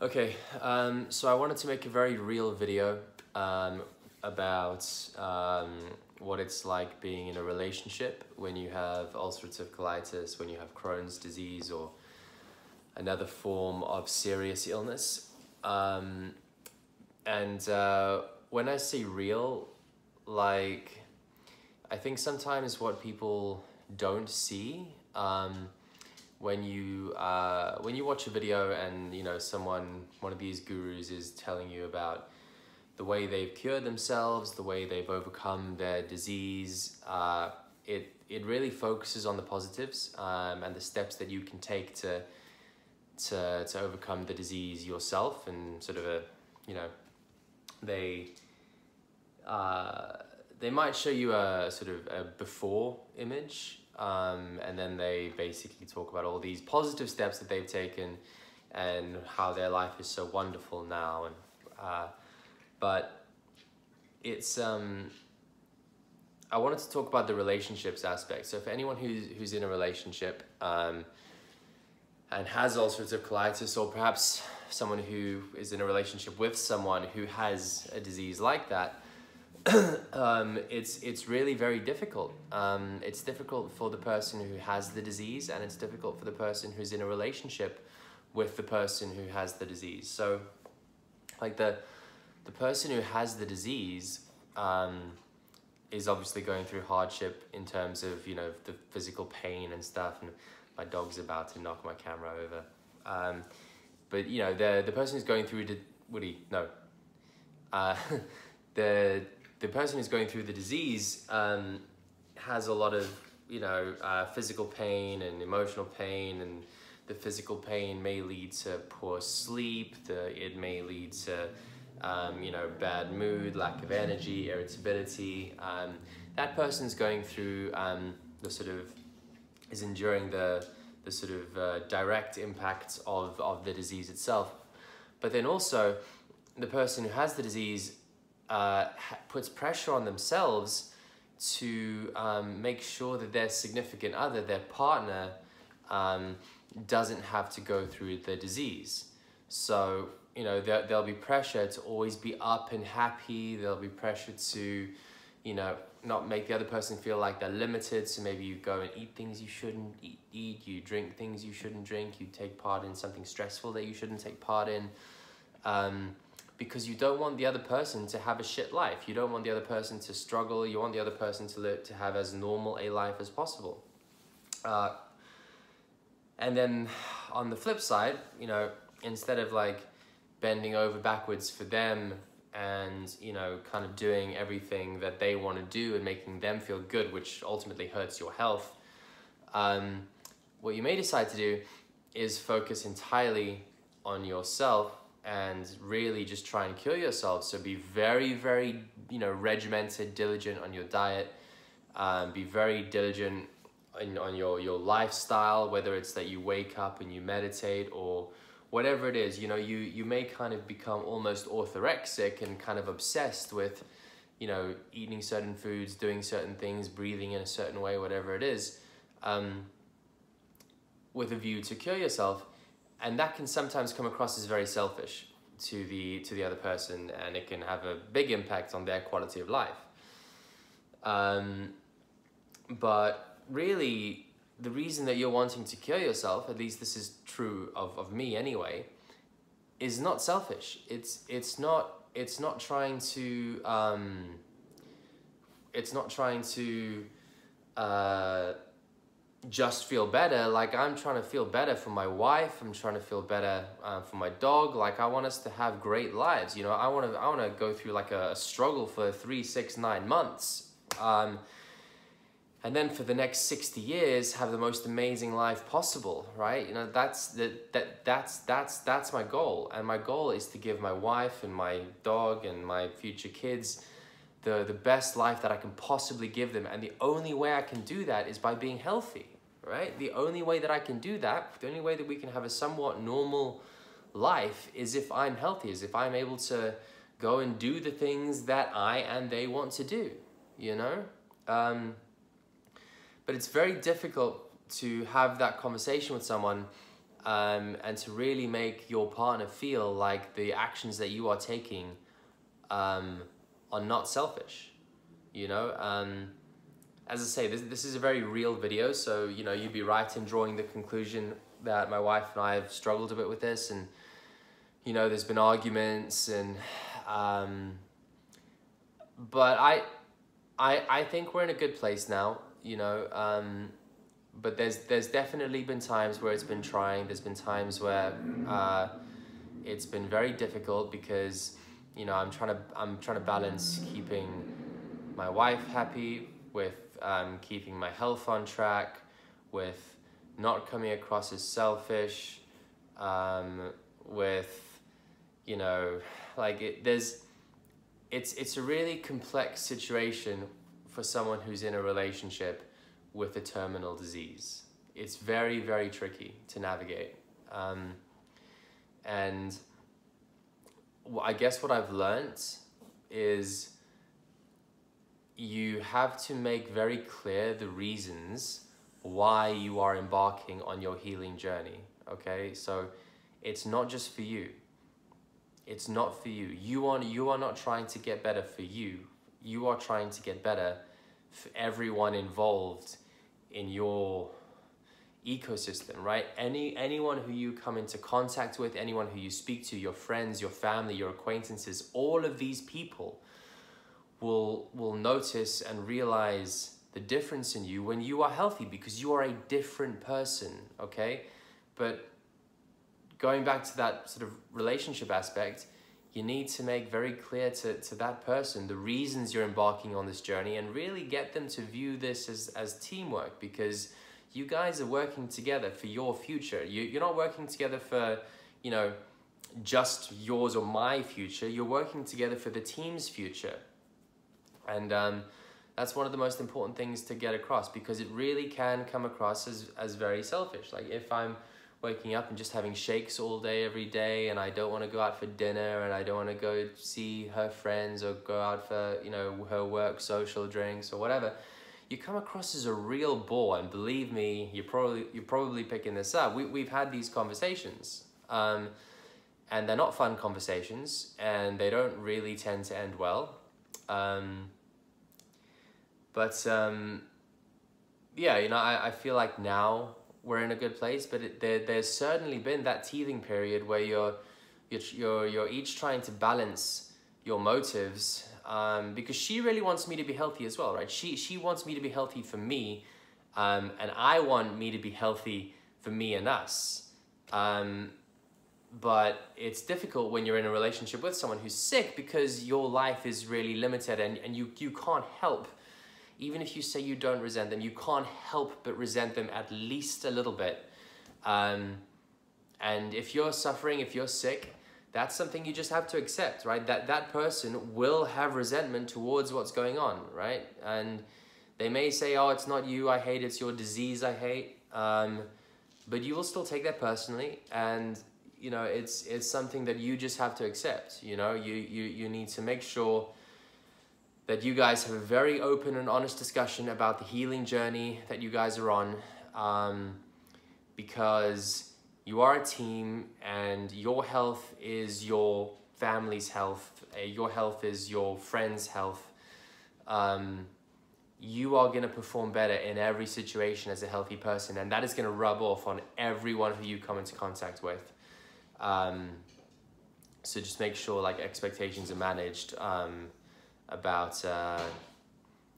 Okay, um, so I wanted to make a very real video um, about um, what it's like being in a relationship when you have ulcerative colitis, when you have Crohn's disease, or another form of serious illness. Um, and uh, when I say real, like, I think sometimes what people don't see um, when you uh, when you watch a video and you know someone one of these gurus is telling you about the way they've cured themselves, the way they've overcome their disease, uh, it it really focuses on the positives um, and the steps that you can take to to to overcome the disease yourself and sort of a you know they uh, they might show you a sort of a before image um, and then they basically talk about all these positive steps that they've taken and how their life is so wonderful now. And uh, but it's um, I wanted to talk about the relationships aspect. So for anyone who's who's in a relationship um, and has ulcerative colitis, or perhaps someone who is in a relationship with someone who has a disease like that um, it's it's really very difficult. Um, it's difficult for the person who has the disease, and it's difficult for the person who's in a relationship with the person who has the disease. So, like the the person who has the disease um, is obviously going through hardship in terms of you know the physical pain and stuff. And my dog's about to knock my camera over. Um, but you know the the person who's going through the Woody no. Uh, the the person who's going through the disease um, has a lot of you know uh, physical pain and emotional pain and the physical pain may lead to poor sleep the it may lead to um, you know bad mood lack of energy irritability. Um, that person's going through um, the sort of is enduring the the sort of uh, direct impacts of, of the disease itself. But then also the person who has the disease uh, puts pressure on themselves to um, make sure that their significant other, their partner, um, doesn't have to go through the disease. So, you know, there, there'll be pressure to always be up and happy. There'll be pressure to, you know, not make the other person feel like they're limited. So maybe you go and eat things you shouldn't eat, eat you drink things you shouldn't drink, you take part in something stressful that you shouldn't take part in. Um, because you don't want the other person to have a shit life. You don't want the other person to struggle. You want the other person to live, to have as normal a life as possible. Uh, and then on the flip side, you know, instead of like bending over backwards for them and, you know, kind of doing everything that they want to do and making them feel good, which ultimately hurts your health, um, what you may decide to do is focus entirely on yourself and really just try and cure yourself. So be very, very, you know, regimented, diligent on your diet. Um, be very diligent in, on your, your lifestyle, whether it's that you wake up and you meditate or whatever it is, you know, you, you may kind of become almost orthorexic and kind of obsessed with, you know, eating certain foods, doing certain things, breathing in a certain way, whatever it is, um, with a view to cure yourself and that can sometimes come across as very selfish to the to the other person and it can have a big impact on their quality of life. Um, but really the reason that you're wanting to cure yourself at least this is true of, of me anyway is not selfish. It's it's not it's not trying to um, it's not trying to uh, just feel better. Like i'm trying to feel better for my wife. I'm trying to feel better uh, for my dog. Like i want us to have great lives. You know i want to i want to go through like a, struggle for three six nine months. Um, and then for the next 60 years have the most amazing life possible right? You know that's the, that that's that's that's my goal. And my goal is to give my wife and my dog and my future kids the, the best life that I can possibly give them. And the only way I can do that is by being healthy, right? The only way that I can do that, the only way that we can have a somewhat normal life is if I'm healthy, is if I'm able to go and do the things that I and they want to do, you know? Um, but it's very difficult to have that conversation with someone um, and to really make your partner feel like the actions that you are taking um, are not selfish. You know, um, as I say, this, this is a very real video, so you know, you'd be right in drawing the conclusion that my wife and I have struggled a bit with this, and you know, there's been arguments, and um, but I, I, I think we're in a good place now. You know, um, but there's there's definitely been times where it's been trying. There's been times where uh, it's been very difficult because you know I'm trying to I'm trying to balance keeping my wife happy with um, keeping my health on track, with not coming across as selfish, um, with you know like it, there's it's it's a really complex situation for someone who's in a relationship with a terminal disease. It's very, very tricky to navigate. Um, and I guess what I've learned is you have to make very clear the reasons why you are embarking on your healing journey. Okay, so it's not just for you. It's not for you. You are, you are not trying to get better for you. You are trying to get better for everyone involved in your ecosystem, right? Any anyone who you come into contact with, anyone who you speak to, your friends, your family, your acquaintances, all of these people will will notice and realize the difference in you when you are healthy because you are a different person, okay? But going back to that sort of relationship aspect, you need to make very clear to, to that person the reasons you're embarking on this journey and really get them to view this as, as teamwork because you guys are working together for your future. You, you're not working together for, you know, just yours or my future. You're working together for the team's future. And um, that's one of the most important things to get across because it really can come across as, as very selfish. Like if I'm waking up and just having shakes all day every day and I don't want to go out for dinner and I don't want to go see her friends or go out for you know her work social drinks or whatever you come across as a real bore and believe me you're probably you're probably picking this up. We, we've had these conversations um, and they're not fun conversations and they don't really tend to end well. Um, but um, yeah you know I, I feel like now we're in a good place, but it, there, there's certainly been that teething period where you're, you're, you're, you're each trying to balance your motives um, because she really wants me to be healthy as well, right? She, she wants me to be healthy for me um, and I want me to be healthy for me and us. Um, but it's difficult when you're in a relationship with someone who's sick because your life is really limited and, and you, you can't help even if you say you don't resent them, you can't help but resent them at least a little bit. Um, and if you're suffering, if you're sick, that's something you just have to accept, right? That that person will have resentment towards what's going on, right? And they may say, "Oh, it's not you I hate; it's your disease I hate." Um, but you will still take that personally, and you know it's it's something that you just have to accept. You know, you you you need to make sure that you guys have a very open and honest discussion about the healing journey that you guys are on um, because you are a team and your health is your family's health, uh, your health is your friend's health. Um, you are going to perform better in every situation as a healthy person, and that is going to rub off on everyone who you come into contact with. Um, so just make sure like expectations are managed. Um, about uh,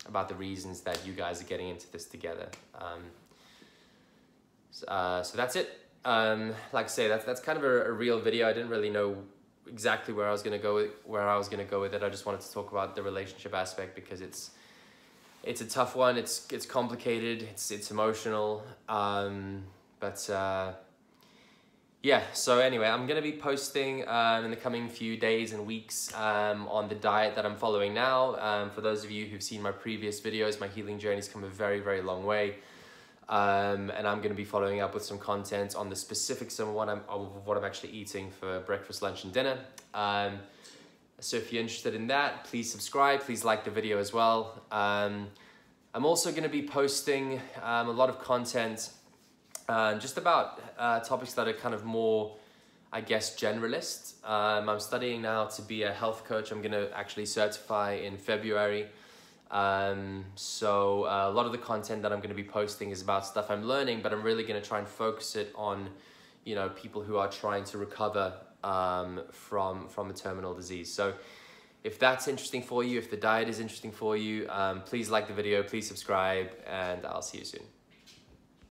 about the reasons that you guys are getting into this together. Um, uh, so that's it. Um, like I say, that's that's kind of a, a, real video. I didn't really know exactly where I was gonna go with where I was gonna go with it. I just wanted to talk about the relationship aspect because it's it's a tough one. It's it's complicated. It's it's emotional. Um, but uh, yeah, so anyway, I'm going to be posting um, in the coming few days and weeks um, on the diet that I'm following now. Um, for those of you who've seen my previous videos, my healing journey's come a very, very long way. Um, and I'm going to be following up with some content on the specifics of what I'm, of what I'm actually eating for breakfast, lunch, and dinner. Um, so if you're interested in that, please subscribe, please like the video as well. Um, I'm also going to be posting a lot of content uh, just about uh, topics that are kind of more, I guess, generalist. Um, I'm studying now to be a health coach. I'm going to actually certify in February. Um, so uh, a lot of the content that I'm going to be posting is about stuff I'm learning, but I'm really going to try and focus it on, you know, people who are trying to recover um, from from a terminal disease. So if that's interesting for you, if the diet is interesting for you, um, please like the video, please subscribe, and I'll see you soon.